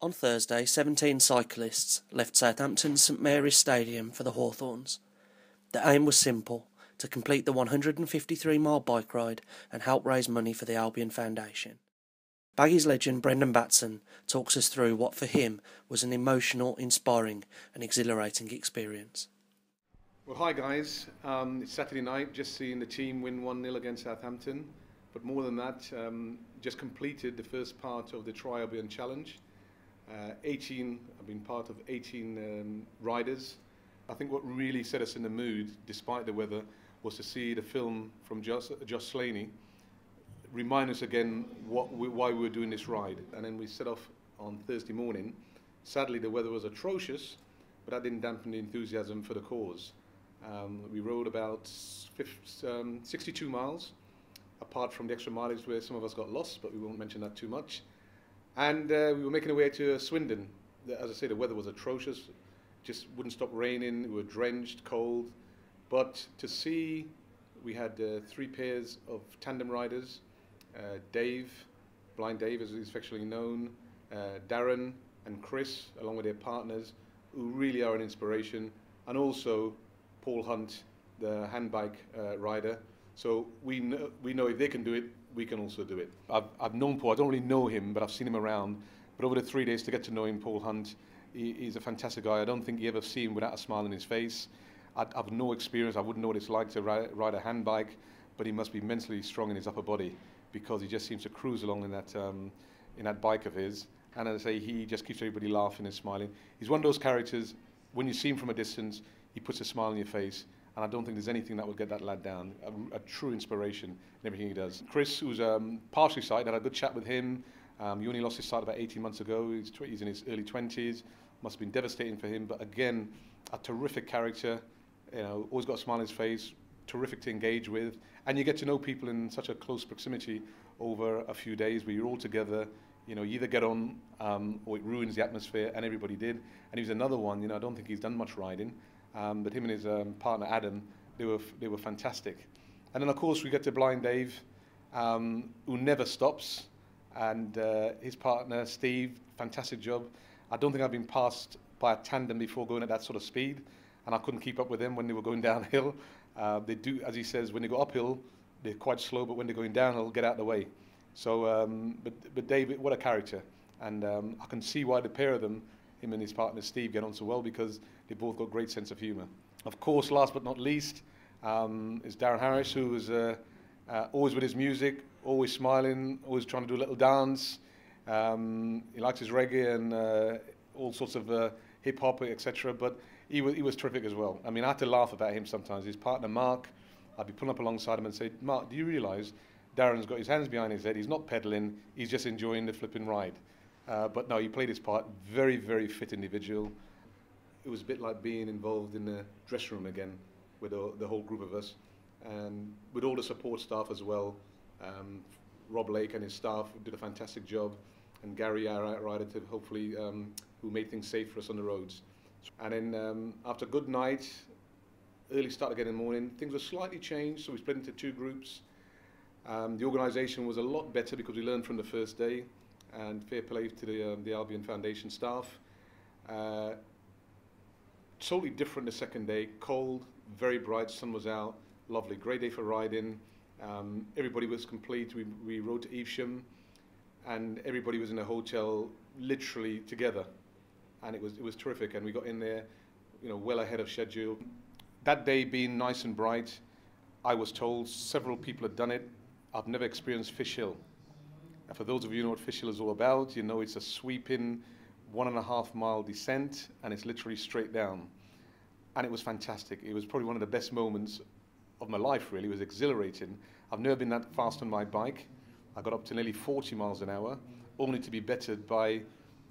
On Thursday, 17 cyclists left Southampton's St Mary's Stadium for the Hawthorns. The aim was simple to complete the 153 mile bike ride and help raise money for the Albion Foundation. Baggies legend Brendon Batson talks us through what for him was an emotional, inspiring, and exhilarating experience. Well, hi guys. Um, it's Saturday night, just seeing the team win 1 0 against Southampton. But more than that, um, just completed the first part of the Tri Albion Challenge. Uh, 18, I've been part of 18 um, riders. I think what really set us in the mood, despite the weather, was to see the film from Josh, Slaney remind us again what we, why we were doing this ride. And then we set off on Thursday morning. Sadly, the weather was atrocious, but that didn't dampen the enthusiasm for the cause. Um, we rode about 50, um, 62 miles, apart from the extra mileage where some of us got lost, but we won't mention that too much. And uh, we were making our way to Swindon. As I say, the weather was atrocious, just wouldn't stop raining. We were drenched, cold. But to see, we had uh, three pairs of tandem riders uh, Dave, Blind Dave as he's affectionately known, uh, Darren and Chris, along with their partners, who really are an inspiration, and also Paul Hunt, the handbike uh, rider. So we know, we know if they can do it, we can also do it. I've, I've known Paul, I don't really know him, but I've seen him around. But over the three days to get to know him, Paul Hunt, he, he's a fantastic guy. I don't think you ever see him without a smile on his face. I, have no experience, I wouldn't know what it's like to ride, ride a handbike, but he must be mentally strong in his upper body because he just seems to cruise along in that, um, in that bike of his. And as I say, he just keeps everybody laughing and smiling. He's one of those characters, when you see him from a distance, he puts a smile on your face. And I don't think there's anything that will get that lad down. A, a true inspiration in everything he does. Chris, who's um, partially sighted, had a good chat with him. Um, he only lost his sight about 18 months ago. He's, tw- he's in his early 20s. Must have been devastating for him. But again, a terrific character. You know, always got a smile on his face, terrific to engage with, and you get to know people in such a close proximity over a few days where you're all together. You know, you either get on um, or it ruins the atmosphere, and everybody did. And he was another one. You know, I don't think he's done much riding, um, but him and his um, partner Adam, they were they were fantastic. And then of course we get to Blind Dave, um, who never stops, and uh, his partner Steve, fantastic job. I don't think I've been passed by a tandem before going at that sort of speed, and I couldn't keep up with them when they were going downhill. Uh, they do, as he says, when they go uphill, they're quite slow, but when they're going downhill, get out of the way. So, um, but, but David, what a character. And um, I can see why the pair of them, him and his partner Steve, get on so well because they both got great sense of humour. Of course, last but not least, um, is Darren Harris, who is uh, uh, always with his music, always smiling, always trying to do a little dance. Um, he likes his reggae and uh, all sorts of uh, hip hop, etc. But he was, he was terrific as well. I mean, I had to laugh about him sometimes. His partner, Mark, I'd be pulling up alongside him and say, Mark, do you realise Darren's got his hands behind his head? He's not pedaling, he's just enjoying the flipping ride. Uh, but no, he played his part. Very, very fit individual. It was a bit like being involved in the dressing room again with the, the whole group of us. And with all the support staff as well. Um, Rob Lake and his staff did a fantastic job. And Gary, our rider, to hopefully, um, who made things safe for us on the roads. And then um, after a good night, early start again in the morning, things were slightly changed, so we split into two groups. Um, the organisation was a lot better because we learned from the first day, and fair play to the, um, the Albion Foundation staff. Uh, totally different the second day, cold, very bright, sun was out, lovely, great day for riding. Um, everybody was complete. We, we rode to Evesham, and everybody was in a hotel literally together and it was it was terrific. And we got in there, you know, well ahead of schedule. That day being nice and bright, I was told several people had done it. I've never experienced Fish Hill. And for those of you who know what Fish Hill is all about, you know it's a sweeping one and a half mile descent, and it's literally straight down. And it was fantastic. It was probably one of the best moments of my life, really. It was exhilarating. I've never been that fast on my bike. I got up to nearly 40 miles an hour, only to be bettered by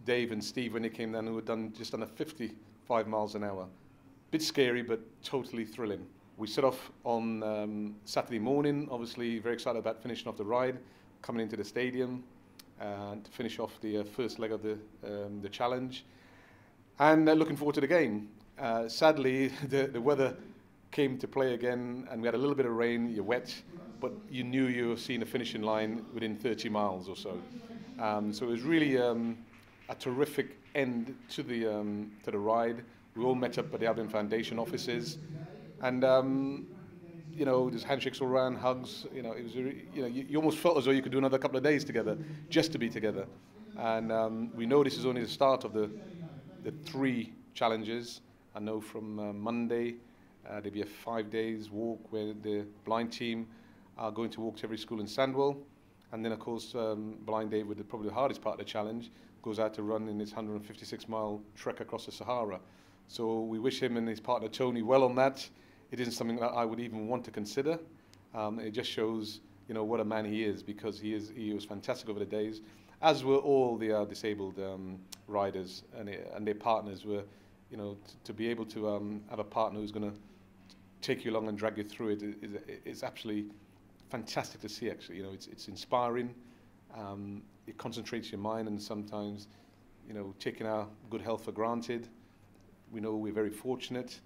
Dave and Steve when they came down who had done just under 55 miles an hour. Bit scary, but totally thrilling. We set off on um, Saturday morning, obviously very excited about finishing off the ride, coming into the stadium to finish off the uh, first leg of the, um, the challenge. And uh, looking forward to the game. Uh, sadly, the, the weather came to play again, and we had a little bit of rain, you're wet, but you knew you were seeing the finishing line within 30 miles or so. Um, so it was really um, a terrific end to the, um, to the ride. We all met up at the Albion Foundation offices. And, um, you know, there's handshakes all around, hugs. You know, it was, you know, you, you, almost felt as though you could do another couple of days together just to be together. And um, we know this is only the start of the, the three challenges. I know from uh, Monday uh, there'll be a five days walk where the blind team are going to walk to every school in Sandwell. And then, of course, um, Blind Dave, with the, probably the hardest part of the challenge, goes out to run in his 156 mile trek across the Sahara. So we wish him and his partner Tony well on that. it isn't something that I would even want to consider. Um, it just shows, you know, what a man he is because he is he was fantastic over the days, as were all the uh, disabled um, riders and and their partners were, you know, to be able to um, have a partner who's going to take you along and drag you through it is it, it's absolutely fantastic to see. Actually, you know, it's it's inspiring. Um, it concentrates your mind and sometimes, you know, taking our good health for granted. We know we're very fortunate.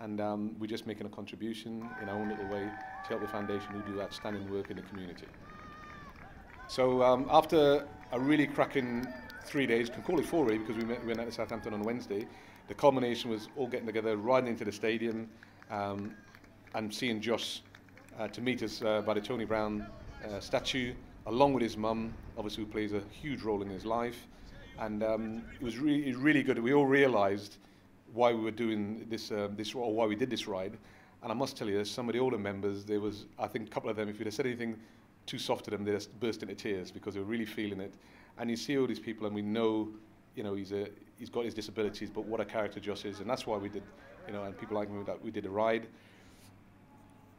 And um, we're just making a contribution in our own little way to help the foundation who do outstanding work in the community. So um, after a really cracking three days, can call it four really because we, met, went out to Southampton on Wednesday. The culmination was all getting together, riding into the stadium, um, and seeing Josh uh, to meet us uh, by the Tony Brown uh, statue, along with his mum, obviously who plays a huge role in his life. And um, it was really, really good. We all realised why we were doing this, uh, this, or why we did this ride. And I must tell you, there's some of the older members, there was, I think, a couple of them, if you'd have said anything too soft to them, they just burst into tears because they were really feeling it. And you see all these people, and we know, you know, he's a, he's got his disabilities, but what a character Josh is, and that's why we did, you know, and people like me that we did a ride.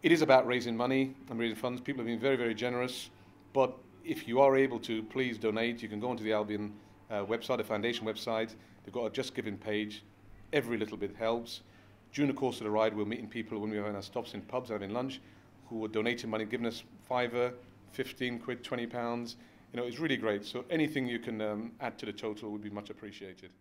It is about raising money and raising funds. People have been very, very generous, but if you are able to, please donate. You can go onto the Albion uh, website, the foundation website. They've got a Just Giving page. Every little bit helps. During the course of the ride, we're meeting people when we were having our stops in pubs, having lunch, who are donating money, giving us fiver, 15 quid, 20 pounds. You know, it's really great. So anything you can um, add to the total would be much appreciated.